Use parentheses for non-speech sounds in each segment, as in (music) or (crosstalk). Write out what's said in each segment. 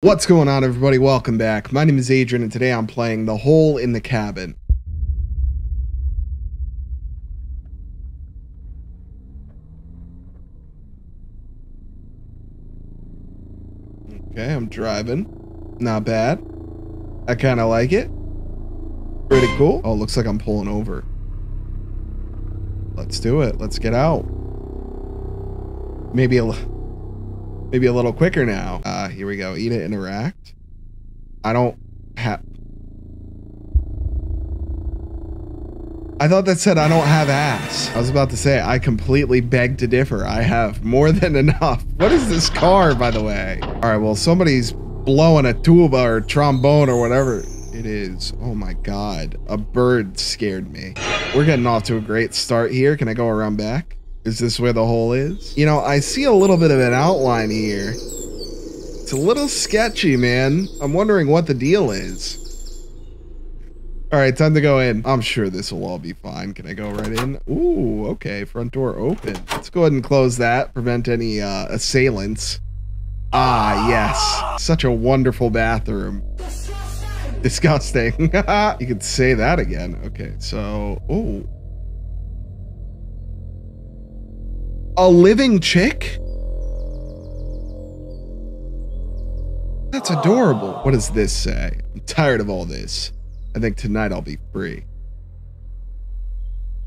What's going on, everybody? Welcome back. My name is Adrian, and today I'm playing The Hole in the Cabin. Okay, I'm driving. Not bad. I kind of like it. Pretty cool. Oh, looks like I'm pulling over. Let's do it. Let's get out. Maybe a maybe a little quicker now. Uh, here we go. Eat it, interact. I don't have. I thought that said I don't have ass. I was about to say I completely beg to differ. I have more (laughs) than enough. What is this car, by the way? All right, well, somebody's blowing a tuba or trombone or whatever it is. Oh my god, a bird scared me. We're getting off to a great start here. Can I go around back? Is this where the hole is? You know, I see a little bit of an outline here. It's a little sketchy, man. I'm wondering what the deal is. All right, time to go in. I'm sure this will all be fine. Can I go right in? Ooh, okay. Front door open. Let's go ahead and close that. Prevent any uh, assailants. Ah, yes. Such a wonderful bathroom. Disgusting. (laughs) you could say that again. Okay, so, oh. A living chick? That's adorable. What does this say? I'm tired of all this. I think tonight I'll be free.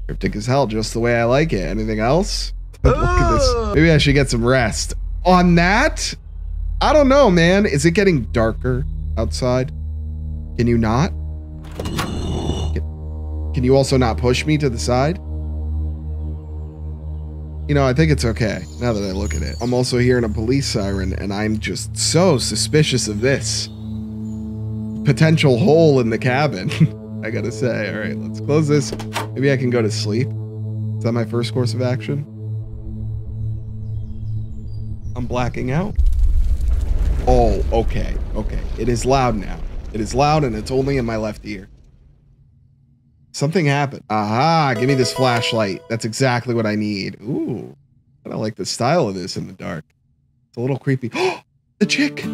Cryptic as hell, just the way I like it. Anything else? (laughs) Look at this. Maybe I should get some rest. On that? I don't know, man. Is it getting darker outside? Can you not? Can you also not push me to the side? You know, I think it's okay now that I look at it. I'm also hearing a police siren, and I'm just so suspicious of this potential hole in the cabin. (laughs) I gotta say. All right, let's close this. Maybe I can go to sleep. Is that my first course of action? I'm blacking out. Oh, okay, okay. It is loud now. It is loud and it's only in my left ear. Something happened. Aha, give me this flashlight. That's exactly what I need. Ooh, I don't like the style of this in the dark. It's a little creepy. (gasps) the chick.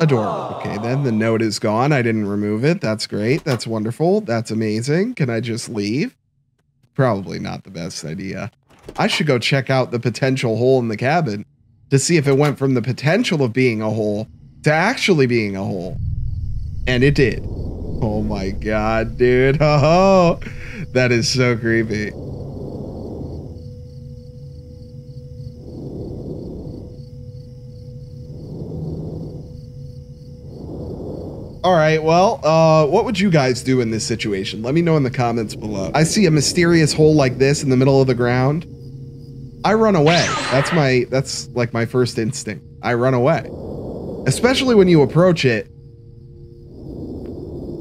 Adorable. Okay, then the note is gone. I didn't remove it. That's great. That's wonderful. That's amazing. Can I just leave? Probably not the best idea. I should go check out the potential hole in the cabin to see if it went from the potential of being a hole to actually being a hole. And it did. Oh my god, dude. (laughs) Oh, that is so creepy. All right, well, uh, what would you guys do in this situation? Let me know in the comments below. I see a mysterious hole like this in the middle of the ground. I run away. That's my, that's like my first instinct. I run away. Especially when you approach it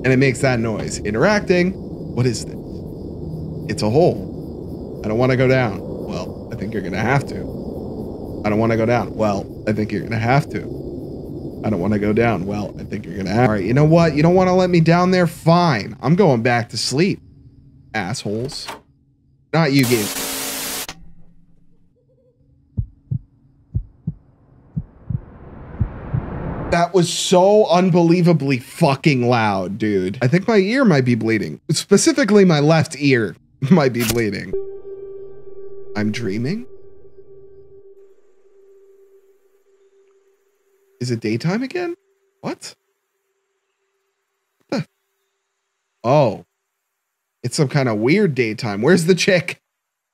and it makes that noise. Interacting. What is this? It's a hole. I don't want to go down. Well, I think you're going to have to. I don't want to go down. Well, I think you're going to have to. I don't want to go down. Well, I think you're going to have All right, you know what? You don't want to let me down there? Fine. I'm going back to sleep. Assholes. Not you, game. That was so unbelievably fucking loud, dude. I think my ear might be bleeding. Specifically, my left ear (laughs) might be bleeding. I'm dreaming? Is it daytime again? What? oh. It's some kind of weird daytime. Where's the chick?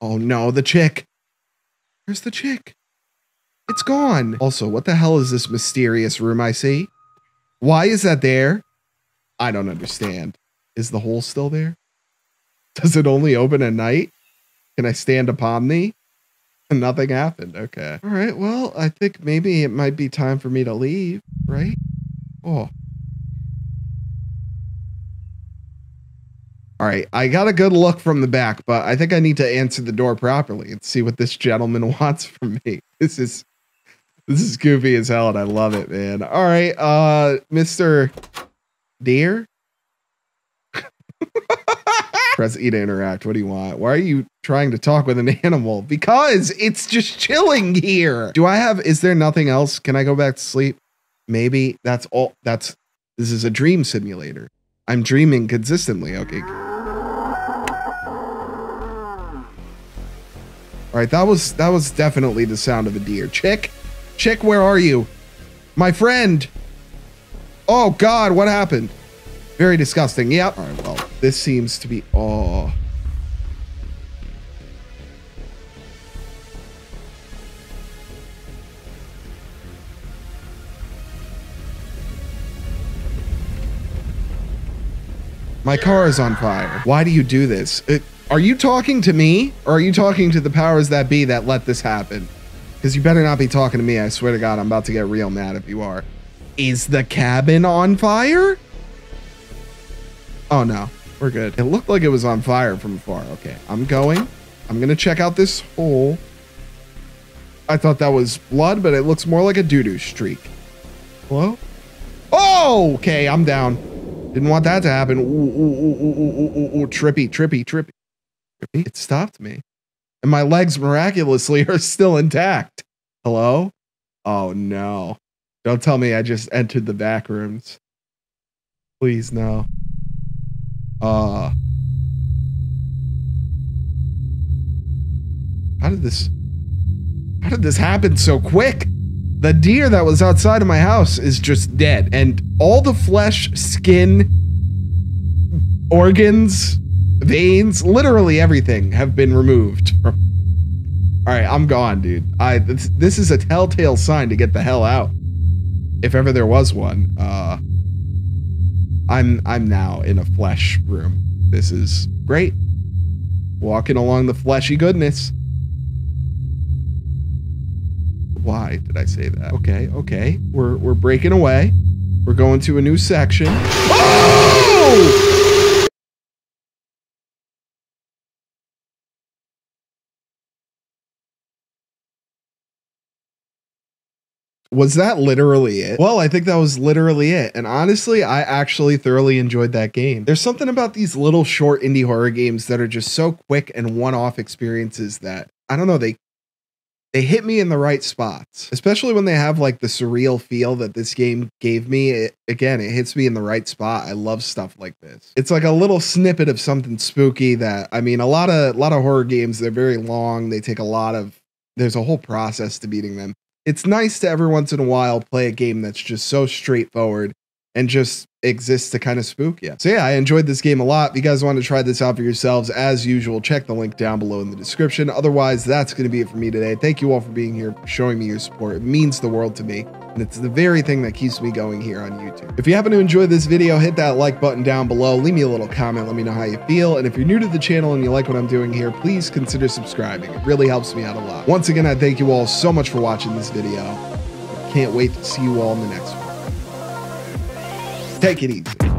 Oh no, the chick. Where's the chick? It's gone. Also, what the hell is this mysterious room I see? Why is that there? I don't understand. Is the hole still there? Does it only open at night? Can I stand upon thee? (laughs) Nothing happened. Okay. All right. Well, I think maybe it might be time for me to leave, right? Oh. All right. I got a good look from the back, but I think I need to answer the door properly and see what this gentleman (laughs) wants from me. This is this is goofy as hell and I love it, man. All right. Uh Mr. Deer. (laughs) Press E to interact. What do you want? Why are you trying to talk with an animal? Because it's just chilling here. Do I have, is there nothing else? Can I go back to sleep? Maybe that's all. That's, this is a dream simulator. I'm dreaming consistently. Okay. All right, that was that was definitely the sound of a deer. Chick, chick, where are you? My friend. Oh God, what happened? Very disgusting. Yep. All right, well, this seems to be. Oh. My car is on fire. Why do you do this? It, are you talking to me or are you talking to the powers that be that let this happen? Because you better not be talking to me. I swear to God, I'm about to get real mad if you are. Is the cabin on fire? Oh no, we're good. It looked like it was on fire from afar. Okay, I'm going. I'm gonna check out this hole. I thought that was blood, but it looks more like a doo-doo streak. Hello? Oh, okay, I'm down. Didn't want that to happen. Ooh, ooh, ooh, ooh, trippy, trippy, trippy. It stopped me. And my legs miraculously (laughs) are still intact. Hello? Oh no. Don't tell me I just entered the back rooms. Please no. Uh How did this How did this happen so quick? The deer that was outside of my house is just dead and all the flesh, skin, organs, veins, literally everything have been removed. All right, I'm gone, dude. I this, this is a telltale sign to get the hell out. If ever there was one. Uh I'm I'm now in a flesh room. This is great. Walking along the fleshy goodness. Why did I say that? Okay, okay. We're we're breaking away. We're going to a new section. Oh! Was that literally it? Well, I think that was literally it. And honestly, I actually thoroughly enjoyed that game. There's something about these little short indie horror games that are just so quick and one-off experiences that I don't know, they they hit me in the right spots, especially when they have like the surreal feel that this game gave me. It, again, it hits me in the right spot. I love stuff like this. It's like a little snippet of something spooky that I mean, a lot of a lot of horror games, they're very long. They take a lot of there's a whole process to beating them it's nice to every once in a while play a game that's just so straightforward and just exists to kind of spook you. So yeah, I enjoyed this game a lot. If you guys want to try this out for yourselves, as usual, check the link down below in the description. Otherwise, that's going to be it for me today. Thank you all for being here, showing me your support. It means the world to me. And it's the very thing that keeps me going here on YouTube. If you happen to enjoy this video, hit that like button down below. Leave me a little comment. Let me know how you feel. And if you're new to the channel and you like what I'm doing here, please consider subscribing. It really helps me out a lot. Once again, I thank you all so much for watching this video. Can't wait to see you all in the next one. Take it easy.